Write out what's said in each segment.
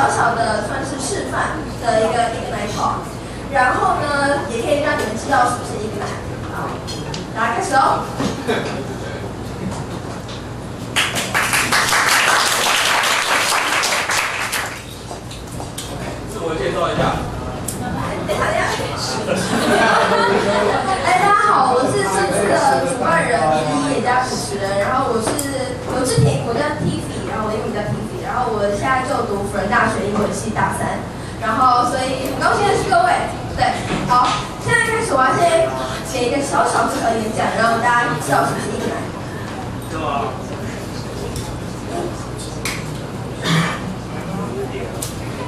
小小的算是示范的一个一个奶泡，然后呢，也可以让你们知道什么是一个奶。好，大家开始喽。自我介绍一下。等一下，等一下。哎，大家好，我是这次的主办人之一，也加主持人。然后我是刘志婷，我叫 Tiffy，然后我英文叫 Tiffy，然后我现在就读辅仁大学英文系大三。然后所以很高兴认识各位。对，好，现在开始我要先写一个小小的演讲，让大家知道什么是英文。是吗？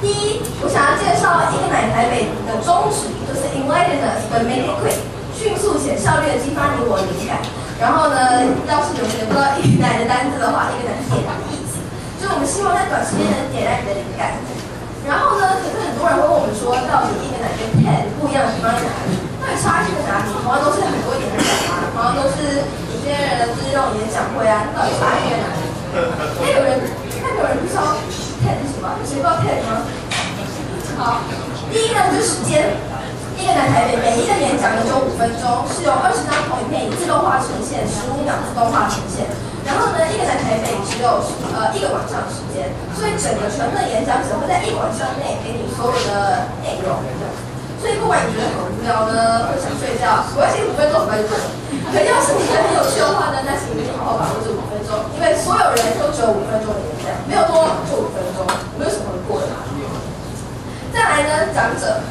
第一，我想要介绍一个奶台北的宗旨，就是 enlighten us but make it quick，迅速且效率的激发你我灵感。然后呢，要是有谁不知道时间能点燃你的灵感。然后呢，可是很多人会问我们说，到底一个奶跟 ten 不一样的地方在哪里？到底差距在哪里？同样都是很多演讲啊，同样都是有些人就是那种演讲会啊，到底差距在哪里？那有人，那有人不知道 ten 是什么？谁不知道 ten 吗？好，第一呢就是时间，每一个演讲呢就五分钟，是由二十张投影片以自动化呈现，十五秒自动化呈现。然后呢，一个在台北只有呃一个晚上的时间，所以整个全的演讲只会在一晚上内给你所有的内容。所以不管你觉得很无聊呢，或想睡觉，我要写五分钟五分钟。可要是你觉得很有趣的话呢，那请你好好把握这五分钟，因为所有人都只有五分钟的演讲，没有多就五分钟，没有什么过的。再来呢，讲者，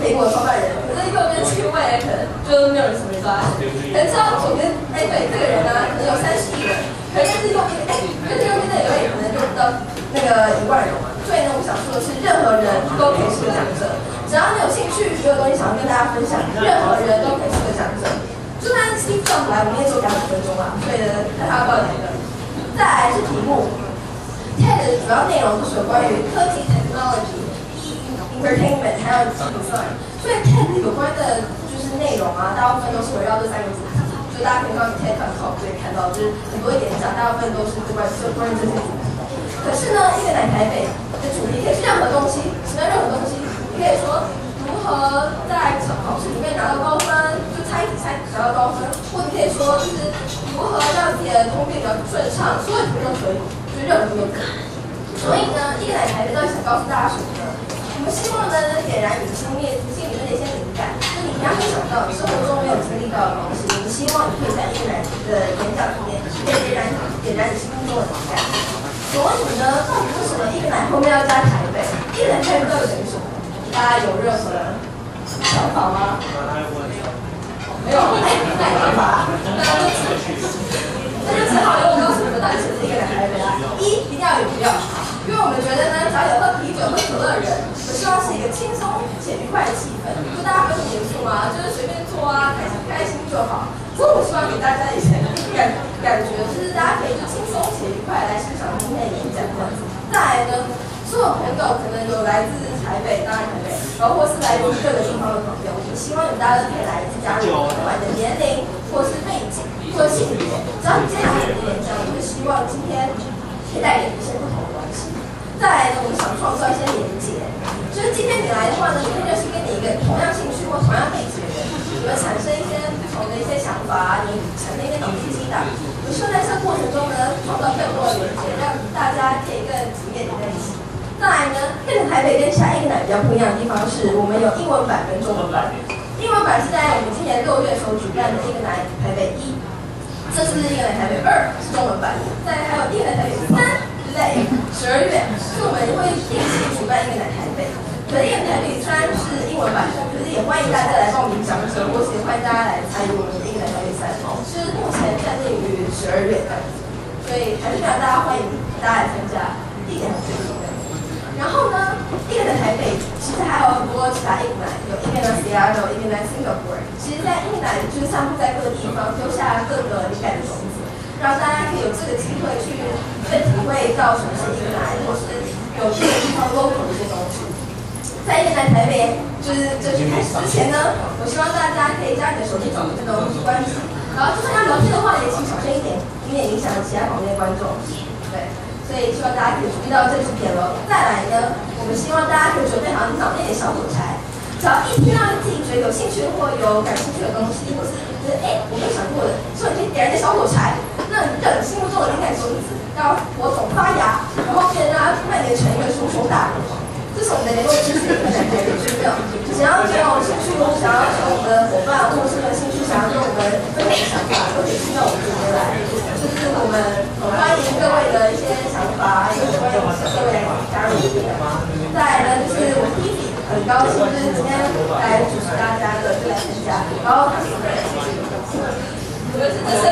苹果创办人。可是右边这位可能就没有人什么知道。可能知道左边，哎，对，这个人呢，可能有三十亿人。可是右边，哎，可是右边那位可能就不到那个一万人。所以呢，我想说的是，任何人都可以是个讲者，只要你有兴趣，有东西想要跟大家分享，任何人都可以是个讲者。就算 Steve Jobs 来，我们也只有讲五分钟啊，所以呢，看他报哪一个。再来是题目，TED 的主要内容就是有关于科技 technology、entertainment 还有计算所以 TED 有关的就是内容啊，大部分都是围绕这三个主题。就大家可以到 TED.com 可以看到，就是很多演讲，大部分都是关于关于这些主题。可是呢，一个来台北的主题可以是任何东西，什么任何东西？你可以说如何在考试里面拿到高分。就猜一猜拿到高分，或者可以说就是如何让自己的通病比较顺畅，所有题都可以，就任何都可以。所以呢，一个奶台到底想告诉大家什么呢？希望呢能点燃你心里心里面的一些灵感，那你压根想到、生活中没有经历到的东西，我们希望你可以在一个奶的演讲里面，可以点燃点燃你心中的灵感。所以呢，到底为什么一个奶后面要加台北？一个奶台北到底等于什么？大家有任何想法吗？没有，哎，那没办法，那就那就只好由我告诉你们，到底是一个两台北啦。一，一定要有必要，因为我们觉得呢，只要有喝啤酒、喝可乐的人，我希望是一个轻且愉快的气氛，就大家不用严肃嘛，就是随便坐啊，开心开心就好。所以我希望给大家一些感感觉，就是大家可以就轻松且愉快来欣赏今天的演讲这样子。再来呢，所有朋友可能有来自台北，当然台北，然后或是来自各个地方的朋友。我希望你们大家都可以来一次加入，不管你的年龄或是背景或性别，只要你今天来我们演讲，我们希望今天可以带给你一些不同的关系。再来呢，我们想创造一些连接，就是今天你来的话呢，你可以认识跟你一个同样兴趣或同样背景的人，你们产生一些不同的一些想法，你产生一个脑筋急转弯。我们希望在这个过程中呢，创造更多的连接，让大家可以更紧密的在一起。再来呢，变成台北跟下一个奶比较不一样的地方是，我们有英文版跟中文版。英文版是在我们今年六月时候举办的一个奶台北一，这是一个奶台北二是中文版，再还有一个奶台北三是在十二月，是我们会定期举办一个奶台北。可是一个台北三是英文版，可是也欢迎大家来报名讲者，或是欢迎大家来参与我们的一个奶台北三，是目前暂定于十二月的，所以还是非常大家欢迎大家来参加，地点很确定。然后呢，一个在台北，其实还有很多其他英奶，有一个在 Seattle，一个在 Singapore。其实，在英奶就是散布在各个地方，丢下各个灵感的种子，让大家可以有这个机会去更体会到什么是英奶，或是有这个地方 local 的一些东西。在英奶台北就是这句开始之前呢，我希望大家可以将你的手机找这种关机。然后就算要聊天的话，也请小声一点，以免影响其他旁边的观众。所以希望大家可以注意到这支片喽。再来呢，我们希望大家可以准备好你脑内的小火柴，只要一听到自己觉得有兴趣或有感兴趣的东西，或是觉得哎我没想过的，说你可以点燃的小火柴，那你的心目中的灵感种子要火种发芽，然后变让它蔓延成一个熊熊大火。这是我们的联络知识的感觉的需要。只要跟我兴趣，想要跟我们的伙伴，或者是有兴趣想要跟我们分享想法，都可以到我们这边来。就是我们很欢迎各位的一些想法，也欢迎各位加入。再来呢，就是我弟弟很高兴就是今天来主持大家的这来参加，然后谢谢。我们是资深